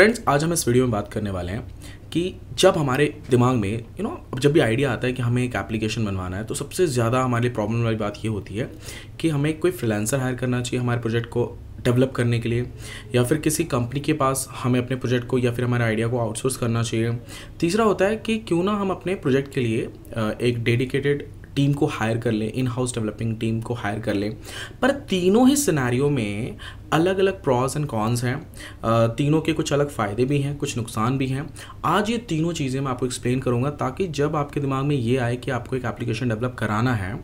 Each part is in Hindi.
फ्रेंड्स आज हम इस वीडियो में बात करने वाले हैं कि जब हमारे दिमाग में यू नो अब जब भी आइडिया आता है कि हमें एक एप्लीकेशन बनवाना है तो सबसे ज़्यादा हमारे लिए प्रॉब्लम वाली बात ये होती है कि हमें कोई फ्रीलांसर हायर करना चाहिए हमारे प्रोजेक्ट को डेवलप करने के लिए, या फिर किसी कंपनी के पास हमें अपने प्रोजेक्ट को, या फिर हमारे आइडिया को आउटसोर्स करना चाहिए। तीसरा होता है कि क्यों ना हम अपने प्रोजेक्ट के लिए एक डेडिकेटेड टीम को हायर कर लें इन हाउस डेवलपिंग टीम को हायर कर लें। पर तीनों ही सिनारियों में अलग अलग प्रॉज एंड कॉन्स हैं तीनों के कुछ अलग फ़ायदे भी हैं, कुछ नुकसान भी हैं। आज ये तीनों चीज़ें मैं आपको एक्सप्लेन करूँगा ताकि जब आपके दिमाग में ये आए कि आपको एक एप्लीकेशन डेवलप कराना है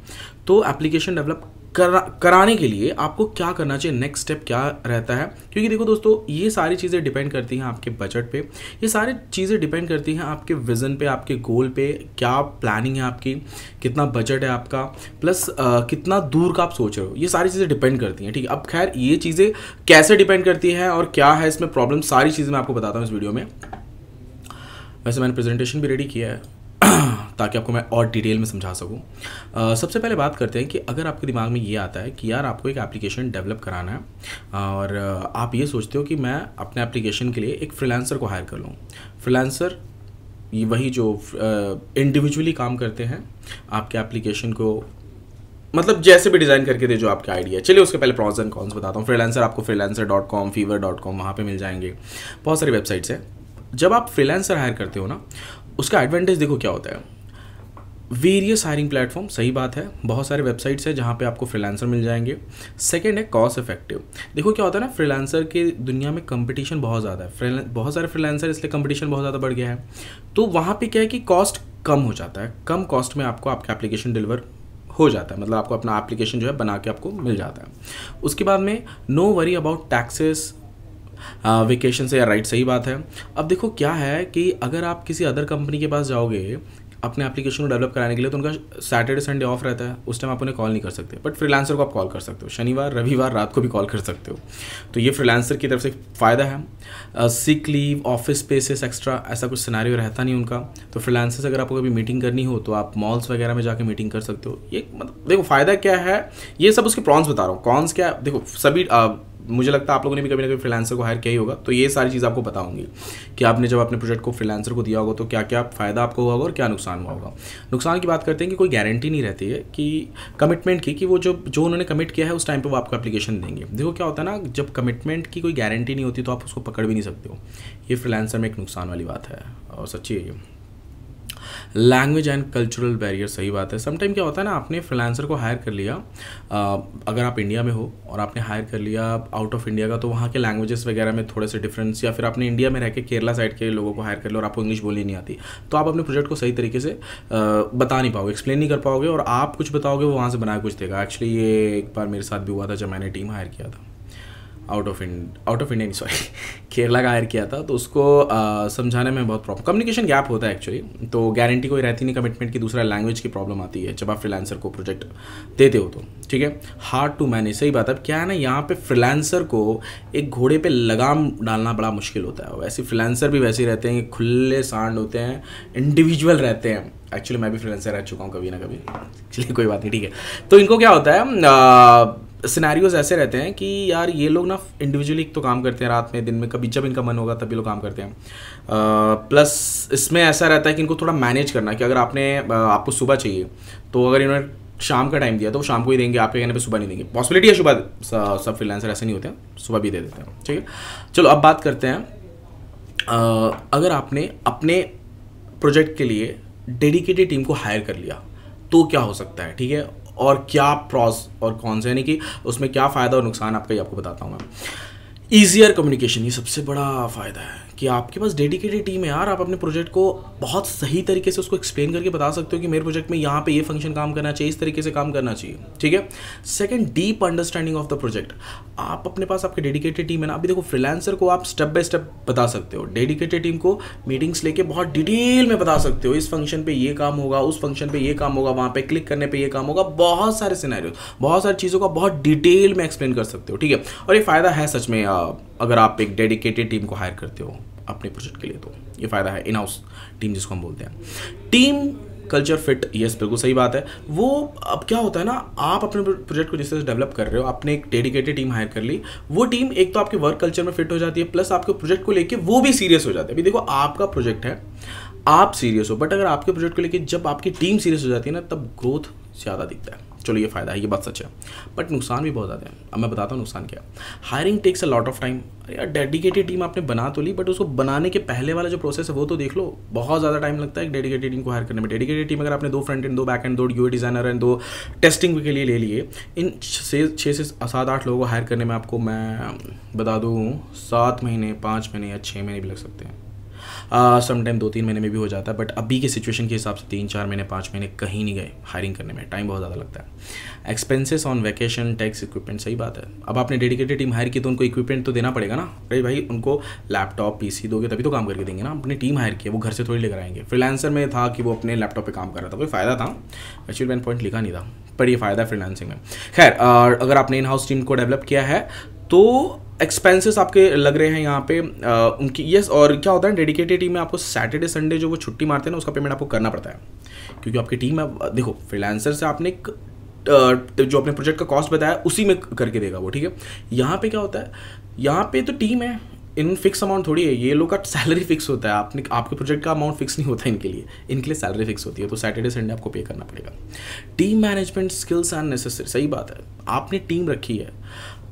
तो एप्लीकेशन डेवलप करा कराने के लिए आपको क्या करना चाहिए नेक्स्ट स्टेप क्या रहता है? क्योंकि देखो दोस्तों ये सारी चीज़ें डिपेंड करती हैं आपके बजट पे। ये सारी चीज़ें डिपेंड करती हैं आपके विज़न पे आपके गोल पे क्या प्लानिंग है आपकी कितना बजट है आपका प्लस आ, कितना दूर का आप सोच रहे हो। ये सारी चीज़ें डिपेंड करती हैं ठीक है? अब खैर ये चीज़ें कैसे डिपेंड करती हैं और क्या है इसमें प्रॉब्लम सारी चीज़ें मैं आपको बताता हूँ इस वीडियो में। वैसे मैंने प्रेजेंटेशन भी रेडी किया है। ताकि आपको मैं और डिटेल में समझा सकूँ। सबसे पहले बात करते हैं कि अगर आपके दिमाग में ये आता है कि यार आपको एक एप्लीकेशन डेवलप कराना है और आप ये सोचते हो कि मैं अपने एप्लीकेशन के लिए एक फ्रीलांसर को हायर कर लूँ। फ्रीलांसर ये वही जो इंडिविजुअली काम करते हैं, आपके एप्लीकेशन को मतलब जैसे भी डिज़ाइन करके दे जो आपका आइडिया चलिए उसके पहले प्रॉन्स एंड कॉन्स बताता हूँ। फ्रीलांसर आपको freelancer dot com Fiverr dot com वहाँ पर मिल जाएँगे। बहुत सारी वेबसाइट्स हैं। जब आप फ्रीलांसर हायर करते हो ना, उसका एडवांटेज देखो क्या होता है। वेरियस हायरिंग प्लेटफॉर्म सही बात है, बहुत सारे वेबसाइट्स हैं जहाँ पे आपको फ्रीलांसर मिल जाएँगे। सेकंड है कॉस्ट इफ़ेक्टिव देखो क्या होता है ना फ्रीलांसर के दुनिया में कंपटीशन बहुत ज़्यादा है। बहुत सारे फ्रीलांसर इसलिए कंपटीशन बहुत ज़्यादा बढ़ गया है। तो वहाँ पे क्या है कि कॉस्ट कम हो जाता है। कम कॉस्ट में आपको आपका एप्लीकेशन डिलीवर हो जाता है। मतलब आपको अपना एप्लीकेशन जो है बना के आपको मिल जाता है। उसके बाद में no worry about taxes vacation से या राइट सही बात है। अब देखो क्या है कि अगर आप किसी अदर कंपनी के पास जाओगे अपने एप्लीकेशन को डेवलप कराने के लिए तो उनका सैटरडे संडे ऑफ़ रहता है। उस टाइम आप उन्हें कॉल नहीं कर सकते। बट फ्रीलांसर को आप कॉल कर सकते हो। शनिवार, रविवार रात को भी कॉल कर सकते हो। तो ये फ्रीलांसर की तरफ़ से फ़ायदा है। Sick leave office spaces extra ऐसा कुछ सिनारियो रहता नहीं उनका। तो फ्रीलांसर अगर आपको कभी मीटिंग करनी हो तो आप मॉल्स वगैरह में जाकर मीटिंग कर सकते हो। ये मतलब देखो, फ़ायदा क्या है? ये सब उसके प्रॉन्स बता रहा हूँ। कॉन्स क्या, देखो, सभी मुझे लगता है आप लोगों ने भी कभी ना कभी फ्रीलांसर को हायर किया ही होगा। तो ये सारी चीज़ आपको बताऊँगी कि आपने जब अपने प्रोजेक्ट को फ्रीलांसर को दिया होगा तो क्या क्या फ़ायदा आपको हुआ होगा और क्या नुकसान हुआ होगा। नुकसान की बात करते हैं कि कोई गारंटी नहीं रहती है कि कमिटमेंट की, कि वो जो जो उन्होंने कमिट किया है, उस टाइम पर वो आपको एप्लीकेशन देंगे। देखो क्या होता है ना, जब कमिटमेंट की कोई गारंटी नहीं होती तो आप उसको पकड़ भी नहीं सकते हो। ये फ्रीलांसर में एक नुकसान वाली बात है और सच्ची है ये। लैंग्वेज एंड कल्चरल बैरियर सही बात है। समटाइम क्या होता है ना आपने फ्रीलांसर को हायर कर लिया आ, अगर आप इंडिया में हो और आपने हायर कर लिया आउट ऑफ़ इंडिया का तो वहाँ के लैंग्वेजेस वगैरह में थोड़े से डिफरेंस या फिर आपने इंडिया में रह के केरला साइड के लोगों को हायर कर लिया और आपको इंग्लिश बोलनी नहीं आती तो आप अपने प्रोजेक्ट को सही तरीके से आ, बता नहीं पाओगे एक्सप्लेन नहीं कर पाओगे और आप कुछ बताओगे वो वहाँ से बनाया कुछ देगा। एक्चुअली ये एक बार मेरे साथ भी हुआ था जब मैंने टीम हायर किया था। Out of out of India sorry Kerala का हायर किया था तो उसको समझाने में बहुत प्रॉब्लम कम्युनिकेशन गैप होता है एक्चुअली तो गारंटी कोई रहती नहीं कमिटमेंट की दूसरा लैंग्वेज की प्रॉब्लम आती है जब आप फ्रीलांसर को प्रोजेक्ट देते हो तो. ठीक है? हार्ड टू मैनेज सही बात है. क्या है ना यहाँ पे फ्रीलांसर को एक घोड़े पे लगाम डालना बड़ा मुश्किल होता है. वैसे फ्रीलांसर भी वैसे ही रहते हैं खुले सांड होते हैं इंडिविजुअल रहते हैं. एक्चुअली मैं भी फ्रीलांसर रह चुका हूँ कभी ना कभी. चलिए कोई बात नहीं ठीक है. तो इनको क्या होता है आ, सिनेरियोज ऐसे रहते हैं कि यार ये लोग ना इंडिविजुअली तो काम करते हैं रात में, दिन में, कभी जब इनका मन होगा तभी लोग काम करते हैं। प्लस इसमें ऐसा रहता है कि इनको थोड़ा मैनेज करना कि अगर आपने आपको सुबह चाहिए तो अगर इन्होंने शाम का टाइम दिया तो वो शाम को ही देंगे, आपके कहने पे सुबह नहीं देंगे। पॉसिबिलिटी है सुबह सब फ्रीलांसर ऐसे नहीं होते हैं, सुबह भी दे देते हैं, ठीक है? चलो, अब बात करते हैं अगर आपने अपने प्रोजेक्ट के लिए डेडिकेटेड टीम को हायर कर लिया तो क्या हो सकता है, ठीक है? और क्या प्रॉस और कौन से यानी कि उसमें क्या फ़ायदा और नुकसान? आपका ये आपको बताता हूँ मैं। ईजियर कम्युनिकेशन ये सबसे बड़ा फ़ायदा है। कि आपके पास डेडिकेटेड टीम है यार, आप अपने प्रोजेक्ट को बहुत सही तरीके से उसको एक्सप्लेन करके बता सकते हो कि मेरे प्रोजेक्ट में यहाँ पे ये फ़ंक्शन काम करना चाहिए, इस तरीके से काम करना चाहिए, ठीक है? Second deep understanding of the project आप अपने पास आपके डेडिकेटेड टीम है ना, अभी देखो फ्रीलांसर को आप स्टेप बाय स्टेप बता सकते हो डेडिकेटेड टीम को मीटिंग्स लेके बहुत डिटेल में बता सकते हो, इस फ़ंक्शन पे ये काम होगा, उस फ़ंक्शन पे ये काम होगा, वहाँ पे क्लिक करने पे ये काम होगा, बहुत सारे सिनेरियो बहुत सारी चीज़ों का बहुत डिटेल में एक्सप्लेन कर सकते हो, ठीक है? और ये फ़ायदा है सच में अगर आप एक डेडिकेटेड टीम को हायर करते हो अपने प्रोजेक्ट के लिए तो ये फ़ायदा है इन हाउस टीम जिसको हम बोलते हैं। टीम कल्चर फिट यस बिल्कुल सही बात है। वो अब क्या होता है ना, आप अपने प्रोजेक्ट को जिस तरह से डेवलप कर रहे हो, आपने एक डेडिकेटेड टीम हायर कर ली, वो टीम एक तो आपके वर्क कल्चर में फिट हो जाती है प्लस आपके प्रोजेक्ट को लेके वो भी सीरियस हो जाते हैं। अभी देखो, आपका प्रोजेक्ट है, आप सीरियस हो बट अगर आपके प्रोजेक्ट को लेके जब आपकी टीम सीरियस हो जाती है ना, तब ग्रोथ ज़्यादा दिखता है। चलो ये फ़ायदा है, ये बात सच है। बट नुकसान भी बहुत ज़्यादा है। अब मैं बताता हूँ नुकसान क्या hiring takes a lot of time अरे यार डेडिकेटेड टीम आपने बना तो ली बट उसको बनाने के पहले वाला जो प्रोसेस है, वो तो देख लो। बहुत ज़्यादा टाइम लगता है डेडिकेटेड टीम को हायर करने में। डेडिकेटेड टीम अगर आपने दो फ्रंट एंड दो बैक एंड दो यू डिज़ाइनर एंड दो टेस्टिंग के लिए ले लिए, इन छः से सात, आठ लोगों को हायर करने में आपको मैं बता दूँ, सात महीने, पाँच महीने या छः महीने भी लग सकते हैं। सम टाइम दो तीन महीने में भी हो जाता है बट अभी के सिचुएशन के हिसाब से तीन, चार महीने, पाँच महीने कहीं नहीं गए हायरिंग करने में। टाइम बहुत ज़्यादा लगता है। Expenses on vacation tax equipment सही बात है। अब आपने डेडिकेटेड टीम हायर की तो उनको इक्विपमेंट तो देना पड़ेगा ना? अरे भाई, उनको लैपटॉप पी दोगे तभी तो काम करके देंगे ना। अपनी टीम हायर की वो घर से थोड़ी लेकर आएँगे। फ्रीलांसर में था कि वो अपने लैपटॉप पर काम कर रहा था, कोई फ़ायदा था? एक्चुअली मैंने पॉइंट लिखा नहीं था, पर ये फ़ायदा है फ्रीलांसिंग में। खैर अगर आपने इन हाउस टीम को डेवलप किया है तो एक्सपेंसेस आपके लग रहे हैं यहाँ पे आ, उनकी यस और क्या होता है डेडिकेटेड टीम में आपको सैटरडे संडे जो वो छुट्टी मारते हैं ना उसका पेमेंट आपको करना पड़ता है। क्योंकि आपकी टीम है देखो फ्रीलांसर से आपने एक जो अपने प्रोजेक्ट का कॉस्ट बताया उसी में करके देगा वो ठीक है? यहाँ पे क्या होता है यहाँ पे तो टीम है इन फिक्स अमाउंट थोड़ी है, ये लोग का सैलरी फिक्स होता है। आपने, आपके प्रोजेक्ट का अमाउंट फिक्स नहीं होता इनके लिए। इनके लिए सैलरी फिक्स होती है तो सैटरडे संडे आपको पे करना पड़ेगा। Team management skills and necessary सही बात है। आपने टीम रखी है।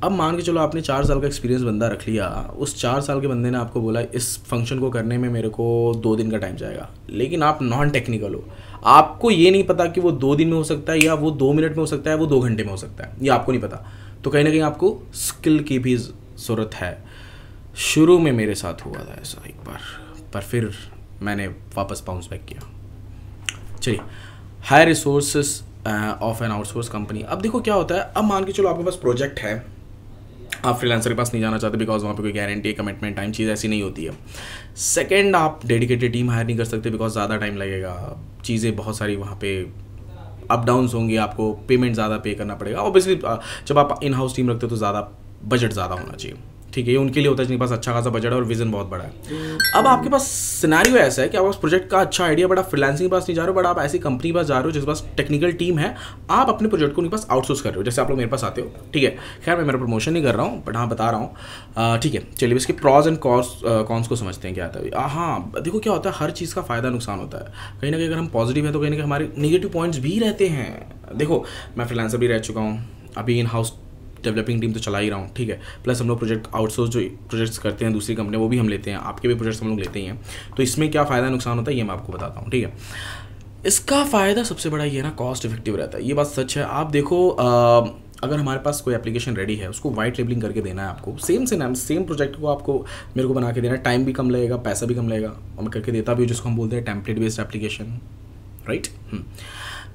अब मान के चलो आपने चार साल का एक्सपीरियंस बंदा रख लिया, उस चार साल के बंदे ने आपको बोला, इस फ़ंक्शन को करने में मेरे को दो दिन का टाइम जाएगा। लेकिन आप नॉन टेक्निकल हो। आपको ये नहीं पता कि वो दो दिन में हो सकता है या वो दो मिनट में हो सकता है वो दो घंटे में हो सकता है। ये आपको नहीं पता। तो कहीं ना कहीं आपको स्किल की भी ज़रूरत है। शुरू में मेरे साथ हुआ था ऐसा एक बार, पर फिर मैंने वापस बाउंस बैक किया। चलिए hire resource of an outsource company अब देखो क्या होता है, अब मान के चलो आपके पास प्रोजेक्ट है, आप फ्रीलांसर के पास नहीं जाना चाहते बिकॉज़ वहाँ पे कोई गारंटी कमिटमेंट टाइम चीज़ ऐसी नहीं होती है। सेकेंड आप डेडिकेटेड टीम हायर नहीं कर सकते बिकॉज़ ज़्यादा टाइम लगेगा। चीज़ें बहुत सारी वहाँ पे अप डाउन्स होंगे, आपको पेमेंट ज़्यादा पे करना पड़ेगा। ऑब्वियसली जब आप इन हाउस टीम रखते हो तो ज़्यादा बजट ज़्यादा होना चाहिए। ठीक है, ये उनके लिए होता है जिनके पास अच्छा खासा बजट है और विजन बहुत बड़ा है। अब आपके पास सिनारियो ऐसा है कि आप प्रोजेक्ट का अच्छा आइडिया आप फ्रीलांसिंग के पास नहीं जा रहे हो बट आप ऐसी कंपनी के पास जा रहे हो जिसके पास टेक्निकल टीम है, आप अपने प्रोजेक्ट को उनके पास आउटसोर्स कर रहे हो, जैसे आप लोग मेरे पास आते हो, ठीक है? खैर, मैं मेरा प्रमोशन नहीं कर रहा हूँ बट हाँ बता रहा हूँ। ठीक है, चलिए, इसके प्रॉज एंड कॉस कॉन्स को समझते हैं क्या आता है हाँ देखो क्या होता है, हर चीज़ का फ़ायदा नुकसान होता है। कहीं ना कहीं अगर हम पॉजिटिव हैं तो कहीं ना कहीं हमारे निगेटिव पॉइंट्स भी रहते हैं। देखो, मैं फ्रीलांसर भी रह चुका हूँ, अभी इन हाउस डेवलपिंग टीम तो चला ही रहा हूँ ठीक है? प्लस हम लोग प्रोजेक्ट आउटसोर्स जो प्रोजेक्ट्स करते हैं दूसरी कंपनी वो भी हम लेते हैं आपके भी प्रोजेक्ट्स हम लोग लेते ही हैं। तो इसमें क्या फ़ायदा नुकसान होता है ये मैं आपको बताता हूँ ठीक है? इसका फ़ायदा सबसे बड़ा ये ना कॉस्ट इफ़ेक्टिव रहता है ये बात सच है। आप देखो आ, अगर हमारे पास कोई एप्लीकेशन रेडी है उसको वाइट लेबलिंग करके देना है आपको सेम से नाम सेम प्रोजेक्ट को आपको मेरे को बना के देना है टाइम भी कम लगेगा पैसा भी कम लगेगा और मैं करके देता भी हूँ जिसको हम बोलते हैं template based application right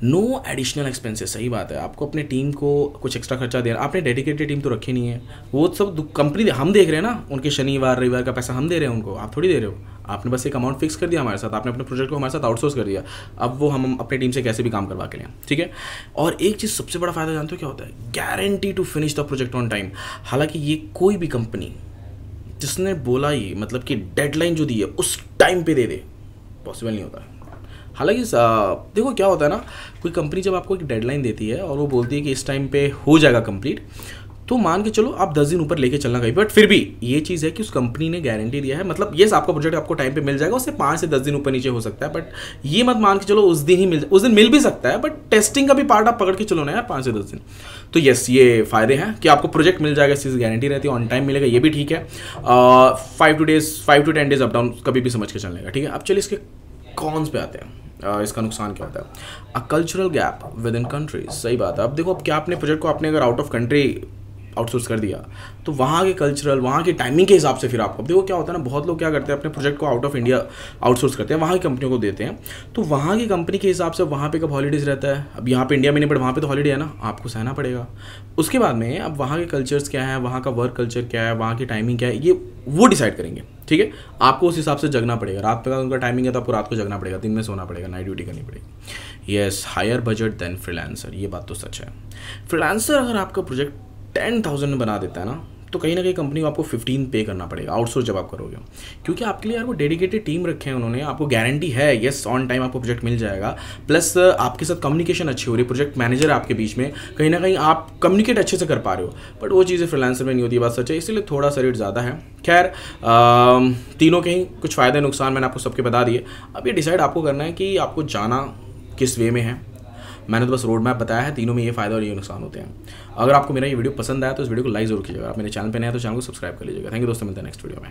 no additional expenses सही बात है। आपको अपने टीम को कुछ एक्स्ट्रा खर्चा देना, आपने डेडिकेटेड टीम तो रखी नहीं है। वो सब कंपनी हम देख रहे हैं ना, उनके शनिवार, रविवार का पैसा हम दे रहे हैं उनको। आप थोड़ी दे रहे हो। आपने बस एक अमाउंट फिक्स कर दिया हमारे साथ, आपने अपने प्रोजेक्ट को हमारे साथ आउटसोर्स कर दिया। अब वो हम अपने टीम से कैसे भी काम करवा के लें, ठीक है? और एक चीज़ सबसे बड़ा फ़ायदा जानते हो क्या होता है? Guarantee to finish the project on time हालाँकि ये कोई भी कंपनी जिसने बोला ये मतलब कि डेडलाइन जो दी है, उस टाइम पे दे दे। पॉसिबल नहीं होता। हालाँकि देखो क्या होता है ना, कोई कंपनी जब आपको एक डेडलाइन देती है और वो बोलती है कि इस टाइम पे हो जाएगा कंप्लीट तो मान के चलो आप दस दिन ऊपर लेके चलना कहीं बट फिर भी ये चीज़ है कि उस कंपनी ने गारंटी दिया है। मतलब ये आपका प्रोजेक्ट आपको टाइम पे मिल जाएगा, उससे पाँच से दस दिन ऊपर नीचे हो सकता है बट ये मत मान के चलो उस दिन ही मिल, उस दिन मिल भी सकता है बट टेस्टिंग का भी पार्ट आप पकड़ के चलो ना यार, पाँच से दस दिन। तो यस ये फ़ायदे हैं कि आपको प्रोजेक्ट मिल जाएगा, इस चीज़ गारंटी रहती है ऑन टाइम मिलेगा, ये भी ठीक है। Five to days five to ten days up down कभी भी समझ के चलने का, ठीक है? अब चलिए इसके कॉन्स पे आते हैं। इसका नुकसान क्या होता है? A cultural gap within country सही बात है। अब देखो, अब क्या अपने प्रोजेक्ट को आपने अगर आउट ऑफ़ कंट्री आउटसोर्स कर दिया। तो वहाँ के कल्चरल वहाँ के टाइमिंग के हिसाब से फिर आपको देखो क्या होता है ना, बहुत लोग क्या करते हैं, अपने प्रोजेक्ट को आउट ऑफ़ इंडिया आउटसोर्स करते हैं, वहाँ की कंपनियों को देते हैं। तो वहाँ की कंपनी के हिसाब से वहाँ पे कब हॉलीडेज़ रहता है? अब यहाँ पे इंडिया में नहीं बट वहाँ पे तो हॉलीडे है ना, आपको सहना पड़ेगा। उसके बाद में अब वहाँ के कल्चर्स क्या है, वहाँ का वर्क कल्चर क्या है, वहाँ की टाइमिंग क्या है, ये वो डिसाइड करेंगे, ठीक है? आपको उस हिसाब से जगना पड़ेगा। रात का उनका टाइमिंग है तो आपको रात को जगना पड़ेगा, दिन में सोना पड़ेगा नाइट ड्यूटी करनी पड़ेगी। Yes higher budget than freelancer ये बात तो सच है। फ्रीलांसर अगर आपका प्रोजेक्ट टेन थाउज़ेंड में बना देता है ना तो कहीं ना कहीं कंपनी को आपको फिफ्टीन पे करना पड़ेगा आउटसोर्स जब आप करोगे। क्योंकि आपके लिए यार वो डेडिकेटेड टीम रखे हैं उन्होंने, आपको गारंटी है येस ऑन टाइम आपको प्रोजेक्ट मिल जाएगा। प्लस आपके साथ कम्युनिकेशन अच्छी हो रही है प्रोजेक्ट मैनेजर आपके बीच में, कहीं ना कहीं आप कम्युनिकेट अच्छे से कर पा रहे हो। बट वो चीज़ें फ्रीलांसर में नहीं होती बात सच है, इसलिए थोड़ा सा रेट ज़्यादा है। खैर तीनों के ही कुछ फ़ायदे नुकसान मैंने आपको सबके बता दिए। अब ये डिसाइड आपको करना है कि आपको जाना किस वे में है। मैंने तो बस रोड मैप बताया है, तीनों में ये फ़ायदा और ये नुकसान होते हैं। अगर आपको मेरा ये वीडियो पसंद आया तो इस वीडियो को लाइक ज़रूर कीजिएगा। आप मेरे चैनल पर हैं तो चैनल को सब्सक्राइब कर लीजिएगा। थैंक यू दोस्तों, मिलते हैं नेक्स्ट वीडियो में।